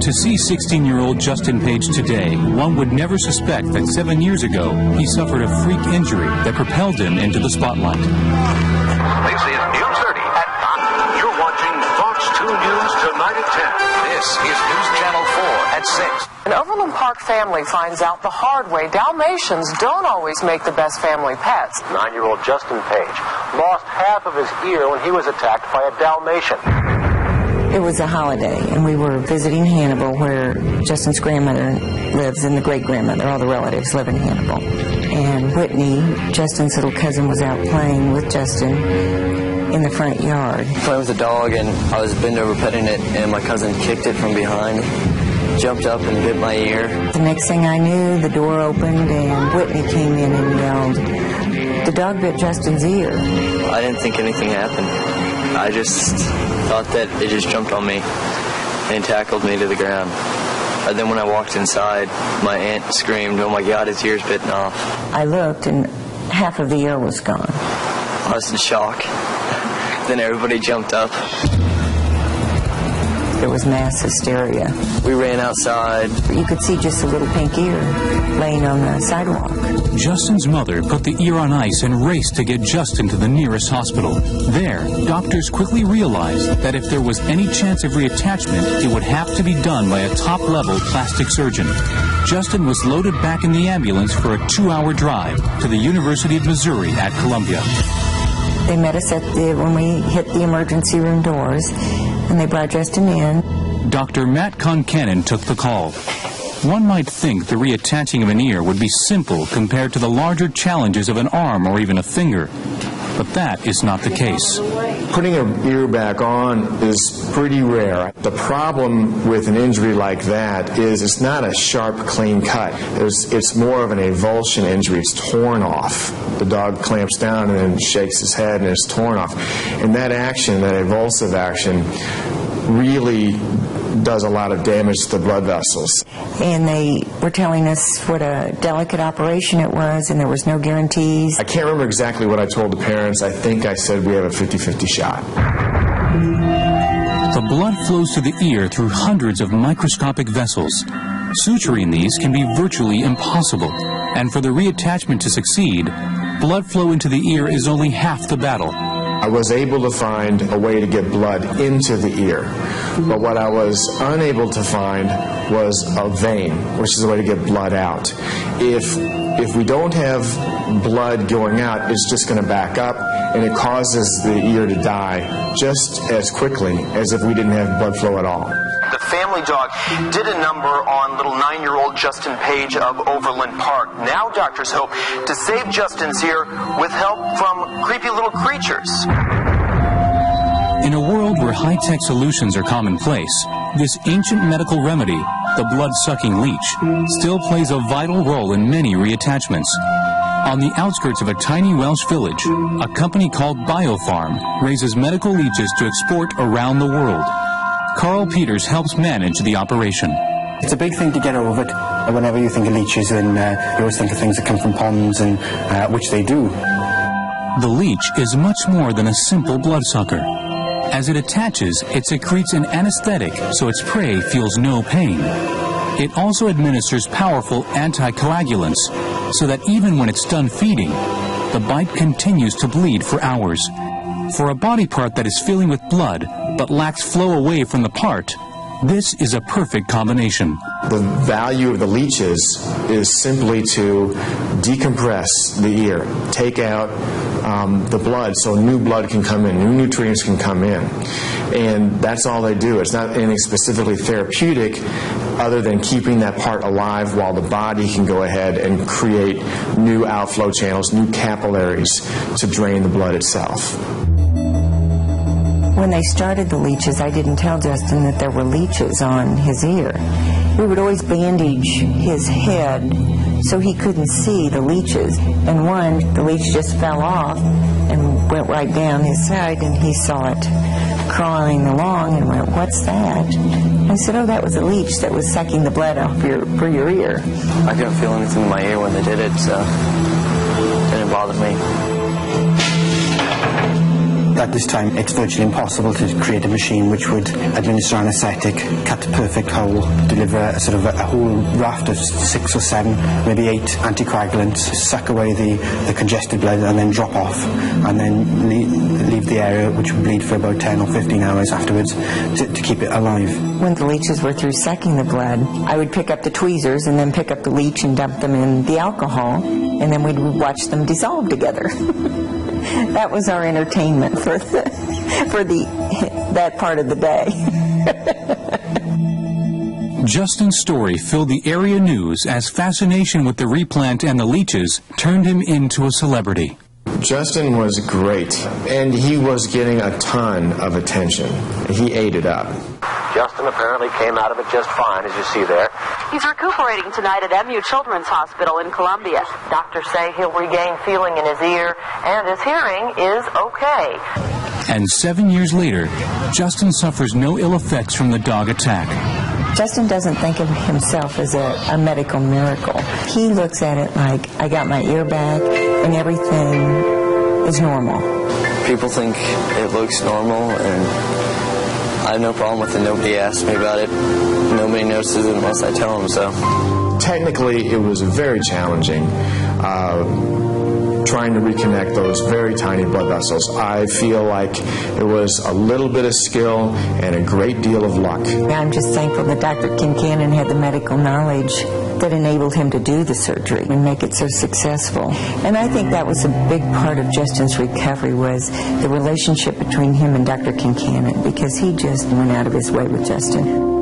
To see 16 year old Justin Page today, one would never suspect that seven years ago he suffered a freak injury that propelled him into the spotlight. This is News 30 at 9. You're watching Fox 2 News tonight at 10. This is News Channel 4 at 6. An Overland Park family finds out the hard way Dalmatians don't always make the best family pets. Nine-year-old Justin Page lost half of his ear when he was attacked by a Dalmatian. It was a holiday, and we were visiting Hannibal, where Justin's grandmother lives, and the great grandmother, all the relatives live in Hannibal. And Whitney, Justin's little cousin, was out playing with Justin in the front yard. Playing with the dog, and I was bent over petting it, and my cousin kicked it from behind, jumped up and bit my ear. The next thing I knew, the door opened, and Whitney came in and yelled, The dog bit Justin's ear. I didn't think anything happened. I just thought that it just jumped on me and tackled me to the ground. And then when I walked inside, my aunt screamed, Oh my God, his ear's bitten off. I looked, and half of the ear was gone. I was in shock. Then everybody jumped up. There was mass hysteria. We ran outside. You could see just a little pink ear laying on the sidewalk. Justin's mother put the ear on ice and raced to get Justin to the nearest hospital. There, doctors quickly realized that if there was any chance of reattachment, it would have to be done by a top level plastic surgeon. Justin was loaded back in the ambulance for a two hour drive to the University of Missouri at Columbia. They met us at the when we hit the emergency room doors, and they brought Justin in. Dr. Matt Concannon took the call. One might think the reattaching of an ear would be simple compared to the larger challenges of an arm or even a finger. But that is not the case. Putting an ear back on is pretty rare. The problem with an injury like that is it's not a sharp, clean cut. It's more of an avulsion injury. It's torn off. The dog clamps down and then shakes his head and it's torn off. And that action, that avulsive action, really does a lot of damage to the blood vessels. And they were telling us what a delicate operation it was, and there was no guarantees. I can't remember exactly what I told the parents. I think I said we have a 50 50 shot. The blood flows to the ear through hundreds of microscopic vessels. Suturing these can be virtually impossible, and for the reattachment to succeed, blood flow into the ear is only half the battle. I was able to find a way to get blood into the ear. But what I was unable to find was a vein, which is a way to get blood out. If if we don't have blood going out, it's just going to back up and it causes the ear to die just as quickly as if we didn't have blood flow at all. The family dog did a number on little nine year old Justin Page of Overland Park. Now doctors hope to save Justin's ear with help from creepy little creatures. In a world where high tech solutions are commonplace, this ancient medical remedy, the blood sucking leech, still plays a vital role in many reattachments. On the outskirts of a tiny Welsh village, a company called Biopharm raises medical leeches to export around the world. Carl Peters helps manage the operation. It's a big thing to get over it. Whenever you think of leeches, and uh, you always think of things that come from ponds, and uh, which they do. The leech is much more than a simple bloodsucker. As it attaches, it secretes an anesthetic so its prey feels no pain. It also administers powerful anticoagulants so that even when it's done feeding, the bite continues to bleed for hours. For a body part that is filling with blood but lacks flow away from the part, this is a perfect combination. The value of the leeches is simply to decompress the ear, take out um, the blood so new blood can come in, new nutrients can come in. And that's all they do. It's not anything specifically therapeutic other than keeping that part alive while the body can go ahead and create new outflow channels, new capillaries to drain the blood itself. When they started the leeches, I didn't tell Justin that there were leeches on his ear. We would always bandage his head so he couldn't see the leeches. And one, the leech just fell off and went right down his side, and he saw it crawling along and went, What's that? I said, Oh, that was a leech that was sucking the blood off your, for your ear. I didn't feel anything in my ear when they did it, so it didn't bother me. At this time, it's virtually impossible to create a machine which would administer anaesthetic, cut a perfect hole, deliver a, sort of a, a whole raft of six or seven, maybe eight anticoagulants, suck away the, the congested blood and then drop off, and then leave, leave the area which would bleed for about 10 or 15 hours afterwards to, to keep it alive. When the leeches were through sucking the blood, I would pick up the tweezers and then pick up the leech and dump them in the alcohol, and then we'd watch them dissolve together. that was our entertainment for the, for the that part of the day. Justin's story filled the area news as fascination with the replant and the leeches turned him into a celebrity. Justin was great, and he was getting a ton of attention. He ate it up. Justin apparently came out of it just fine, as you see there. He's recuperating tonight at MU Children's Hospital in Columbia. Doctors say he'll regain feeling in his ear, and his hearing is okay. And seven years later, Justin suffers no ill effects from the dog attack. Justin doesn't think of himself as a, a medical miracle. He looks at it like, I got my ear back and everything is normal. People think it looks normal, and I have no problem with it. Nobody asks me about it. Nobody notices it unless I tell them so. Technically, it was very challenging. Uh, trying to reconnect those very tiny blood vessels. I feel like it was a little bit of skill and a great deal of luck. I'm just thankful that Dr. Concannon had the medical knowledge that enabled him to do the surgery and make it so successful. And I think that was a big part of Justin's recovery was the relationship between him and Dr. Concannon because he just went out of his way with Justin.